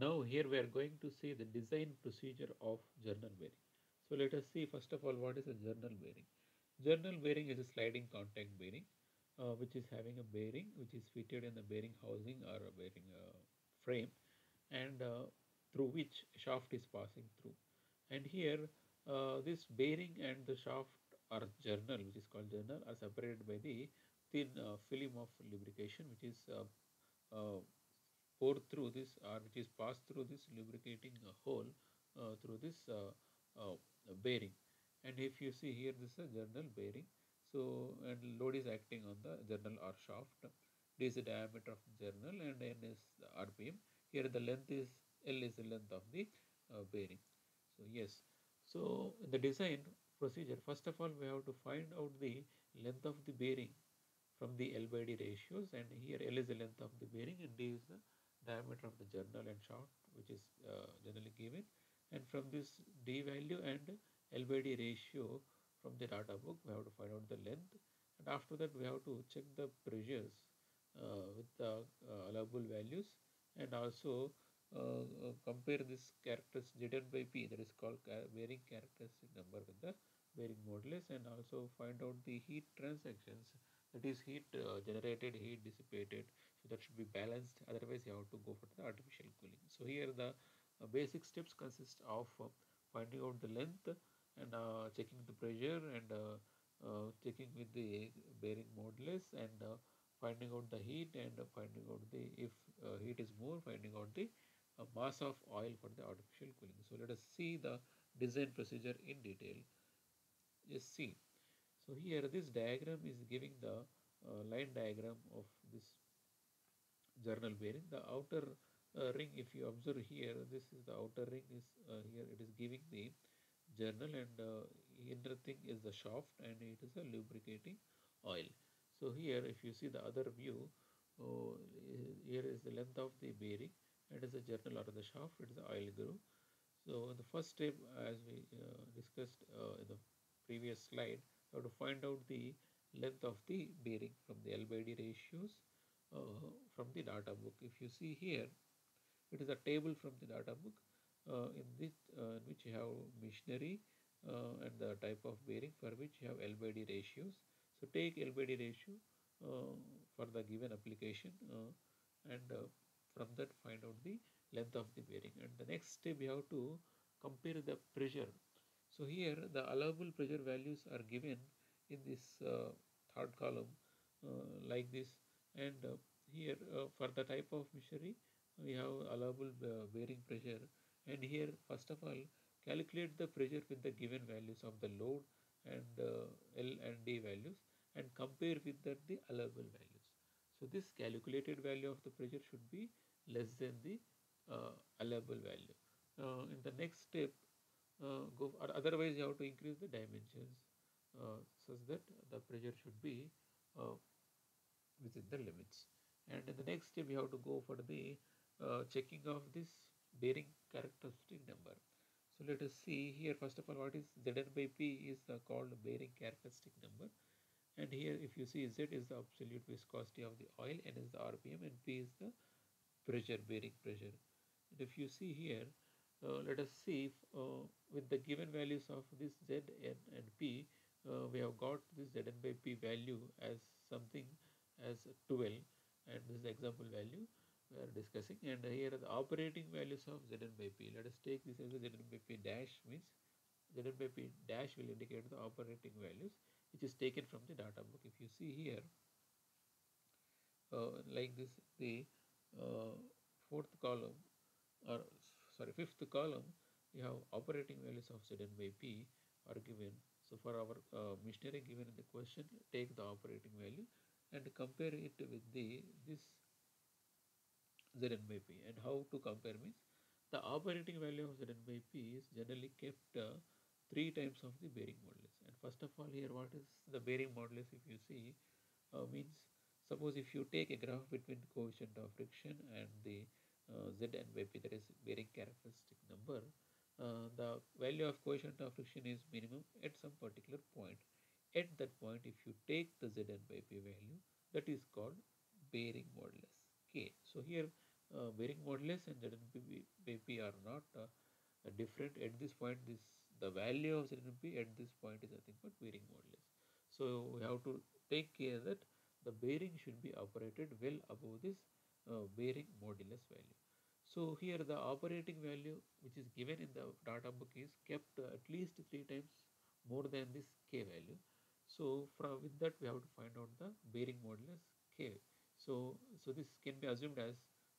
Now here we are going to see the design procedure of journal bearing. So let us see first of all what is a journal bearing. Journal bearing is a sliding contact bearing uh, which is having a bearing which is fitted in the bearing housing or a bearing uh, frame and uh, through which shaft is passing through. And here uh, this bearing and the shaft or journal which is called journal are separated by the thin uh, film of lubrication which is uh, pour through this or which is passed through this lubricating hole uh, through this uh, uh, bearing. And if you see here this is a journal bearing. So and load is acting on the journal or shaft. This is the diameter of the journal and n is the rpm here the length is l is the length of the uh, bearing. So yes. So the design procedure first of all we have to find out the length of the bearing from the L by D ratios. And here L is the length of the bearing and D is the diameter of the journal and shaft which is uh, generally given. And from this D value and L by D ratio from the data book we have to find out the length. And after that we have to check the pressures uh, with the uh, allowable values. And also uh, uh, compare this characters Zn by P that is called bearing characteristic number with the bearing modulus. And also find out the heat transactions that is heat uh, generated heat dissipated that should be balanced. Otherwise you have to go for the artificial cooling. So here the uh, basic steps consist of uh, finding out the length and uh, checking the pressure and uh, uh, checking with the bearing modulus and finding out the heat and finding out the if heat is more finding out the mass of oil for the artificial cooling. So let us see the design procedure in detail. Just see. So here this diagram is giving the uh, line diagram of this journal bearing. The outer uh, ring, if you observe here, this is the outer ring is uh, here. It is giving the journal and uh, inner thing is the shaft and it is a lubricating oil. So here, if you see the other view, uh, here is the length of the bearing. It is a journal or the shaft. It is the oil groove. So the first step, as we uh, discussed uh, in the previous slide, have to find out the length of the bearing from the L by D ratios uh, from the data book. If you see here, it is a table from the data book uh, in this uh, in which you have machinery uh, and the type of bearing for which you have L by D ratios. So take L by D ratio uh, for the given application uh, and from that find out the length of the bearing. And the next step you have to compare the pressure. So here the allowable pressure values are given in this third column like this and uh, here uh, for the type of machinery we have allowable uh, bearing pressure and here first of all calculate the pressure with the given values of the load and L and D values and compare with that the allowable values. So this calculated value of the pressure should be less than the uh, allowable value. Uh, in the next step, uh, go otherwise you have to increase the dimensions such that the pressure should be within the limits. And in the next step, we have to go for the uh, checking of this bearing characteristic number. So let us see here first of all what is Zn by P is the called bearing characteristic number and here if you see Z is the absolute viscosity of the oil N is the RPM and P is the pressure bearing pressure. And if you see here uh, let us see if, uh, with the given values of this Z, N and P uh, we have got this Zn by P value as something as 12 and this is the example value we are discussing and here are the operating values of Zn by P. Let us take this as Zn by P dash means Zn by P dash will indicate the operating values which is taken from the data book. If you see here uh, like this the uh, fourth column or sorry fifth column you have operating values of Zn by P are given. So for our uh, machinery given in the question take the operating value and compare it with the this Zn by P. And how to compare means the operating value of Zn by P is generally kept uh, three times of the bearing modulus. And first of all here what is the bearing modulus? If you see uh, means suppose if you take a graph between coefficient of friction and the uh, Zn by P that is bearing characteristic number uh, the value of coefficient of friction is minimum at some particular point at that point if you take the Zn by P value that is called bearing modulus K. So here uh, bearing modulus and ZNP are not uh, different. At this point this the value of ZNP at this point is nothing but bearing modulus. So we have to take care that the bearing should be operated well above this uh, bearing modulus value. So here the operating value which is given in the data book is kept at least three times more than this k value so from with that we have to find out the bearing modulus k. So so this can be assumed as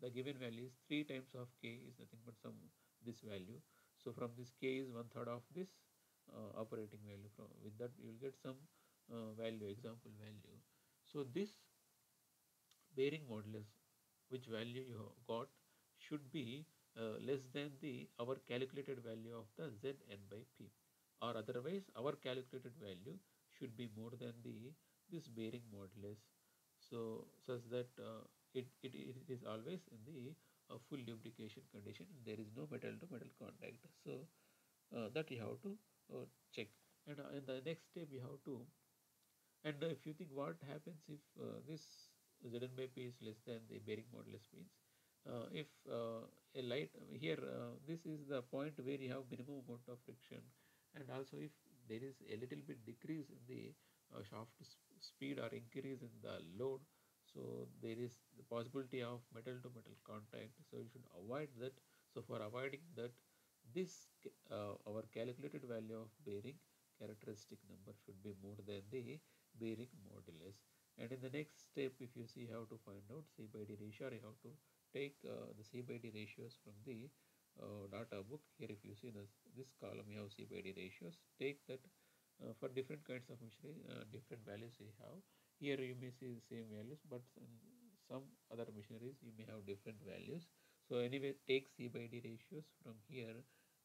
the given value is 3 times of k is nothing but some this value. So from this k is one third of this uh, operating value. From with that you will get some uh, value example value. So this bearing modulus which value you got should be uh, less than the our calculated value of the zn by p. Or otherwise our calculated value should be more than the this bearing modulus. So such that uh, it, it, it is always in the uh, full lubrication condition there is no metal to metal contact. So uh, that you have to uh, check. And uh, in the next step you have to and if you think what happens if uh, this Zn by P is less than the bearing modulus means if a light here this is the point where you have minimum amount of friction. And also if there is a little bit decrease in the shaft speed or increase in the load. So there is the possibility of metal to metal contact. So you should avoid that. So for avoiding that this uh, our calculated value of bearing characteristic number should be more than the bearing modulus. And in the next step if you see how to find out c by d ratio you have to take uh, the c by d ratios from the uh, data book. Here if you see this this column you have c by d ratios. Take that uh, for different kinds of machinery uh, different values you have. Here you may see the same values but some other machineries you may have different values. So anyway take c by d ratios from here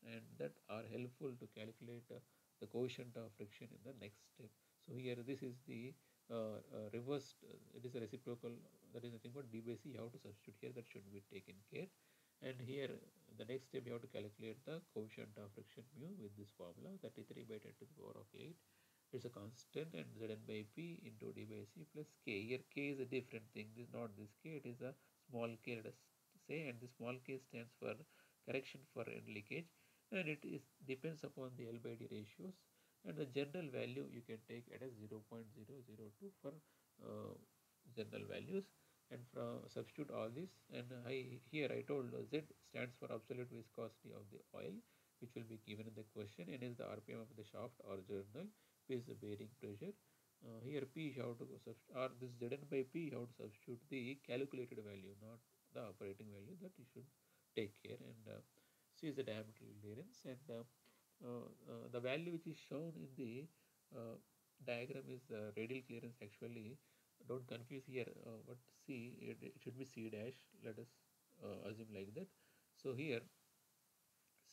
and that are helpful to calculate uh, the coefficient of friction in the next step. So here this is the uh, uh, reversed it is a reciprocal that is nothing but d by c. You have to substitute here. That should be taken care. And here the next step you have to calculate the coefficient of friction mu with this formula 33 by 10 to the power of 8 it's a constant and Zn by P into d by C plus K. Here K is a different thing. This is not this K. It is a small K. Let us say, and the small K stands for correction for end leakage, and it is depends upon the L by D ratios. And the general value you can take it as 0 0.002 for uh, general values and from substitute all this and I here I told Z stands for absolute viscosity of the oil which will be given in the question and is the RPM of the shaft or journal P is the bearing pressure. Uh, here P have to or this Zn by P have to substitute the calculated value, not the operating value that you should take care. And uh, C is the diameter clearance, and uh, uh, uh, the value which is shown in the diagram is the radial clearance. Actually, don't confuse here. Uh, what C it, it, should be C dash. Let us uh, assume like that. So here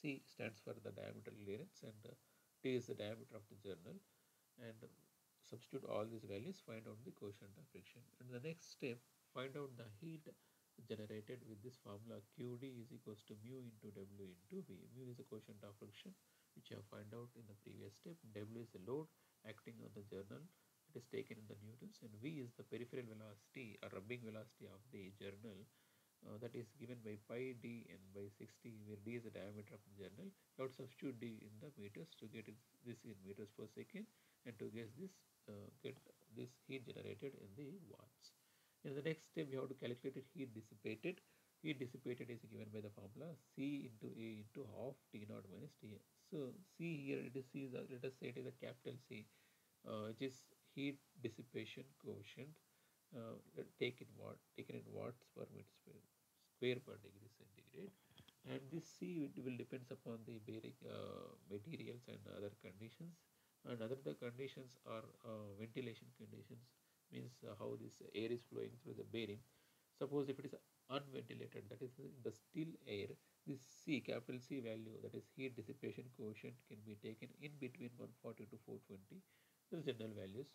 C stands for the diameter clearance and uh, T is the diameter of the journal and substitute all these values find out the coefficient of friction and the next step find out the heat generated with this formula qd is equals to mu into w into v mu is the coefficient of friction which you have find out in the previous step w is the load acting on the journal it is taken in the newtons and v is the peripheral velocity or rubbing velocity of the journal uh, that is given by pi d n by 60 where d is the diameter of the journal you to substitute d in the meters to get this in meters per second and to get this uh, get this heat generated in the watts. In the next step, we have to calculate heat dissipated. Heat dissipated is given by the formula C into A into half T naught minus T. So C here it is C let us say it is a capital C, uh, which is heat dissipation coefficient uh, taken watt taken in watts per meter square, square per degree centigrade. And this C will depends upon the bearing uh, materials and other conditions and other the conditions are uh, ventilation conditions means how this air is flowing through the bearing suppose if it is unventilated that is the still air this c capital c value that is heat dissipation coefficient can be taken in between 140 to 420 the general values.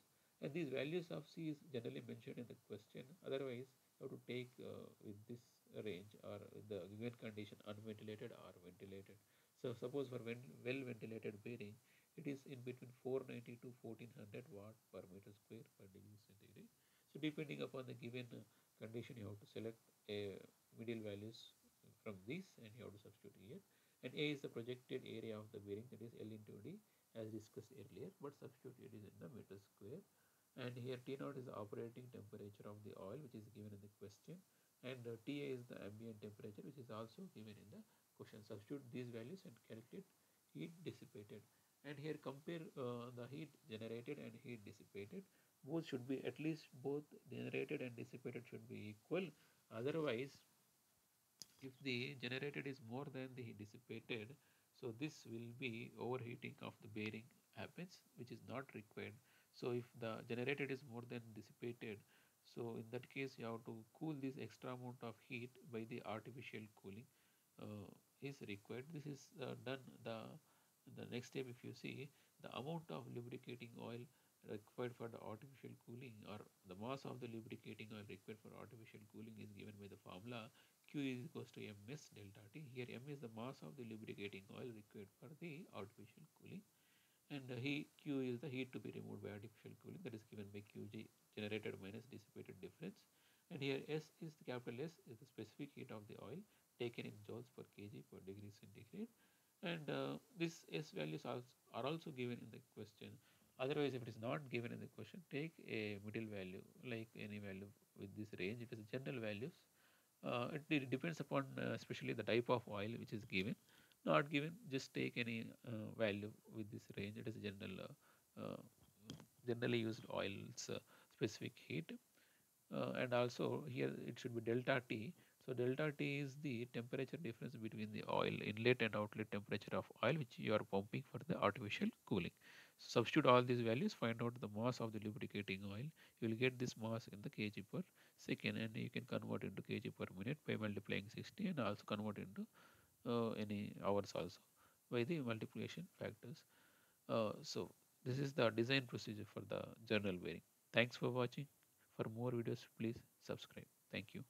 And these values of c is generally mentioned in the question. Otherwise you have to take uh, with this range or the given condition unventilated or ventilated. So suppose for well ventilated bearing it is in between 490 to 1400 watt per meter square per degree centigrade. So depending upon the given uh, condition, you have to select a middle values from this and you have to substitute here. And A is the projected area of the bearing that is L into D as discussed earlier but substitute it is in the meter square. And here T naught is the operating temperature of the oil which is given in the question. And uh, TA is the ambient temperature which is also given in the question. Substitute these values and calculate heat dissipated. And here compare uh, the heat generated and heat dissipated. Both should be at least both generated and dissipated should be equal. Otherwise if the generated is more than the dissipated so this will be overheating of the bearing happens which is not required. So if the generated is more than dissipated so in that case you have to cool this extra amount of heat by the artificial cooling uh, is required. This is uh, done. The the next step if you see the amount of lubricating oil required for the artificial cooling or the mass of the lubricating oil required for artificial cooling is given by the formula Q is equals to ms delta T. Here m is the mass of the lubricating oil required for the artificial cooling. And uh, he Q is the heat to be removed by artificial cooling that is given by Qg generated minus dissipated difference. And here S is the capital S is the specific heat of the oil taken in joules per kg per degree centigrade. And uh, this S values are also given in the question. Otherwise if it is not given in the question take a middle value like any value with this range. It is general values uh, it, depends upon uh, especially the type of oil which is given. Not given just take any uh, value with this range. It is general uh, uh, generally used oils uh, specific heat. And also here it should be delta T. So delta T is the temperature difference between the oil inlet and outlet temperature of oil which you are pumping for the artificial cooling. Substitute all these values, find out the mass of the lubricating oil. You will get this mass in the kg per second and you can convert into kg per minute by multiplying 60 and also convert into uh, any hours also by the multiplication factors. Uh, so this is the design procedure for the journal bearing. Thanks for watching. For more videos, please subscribe. Thank you.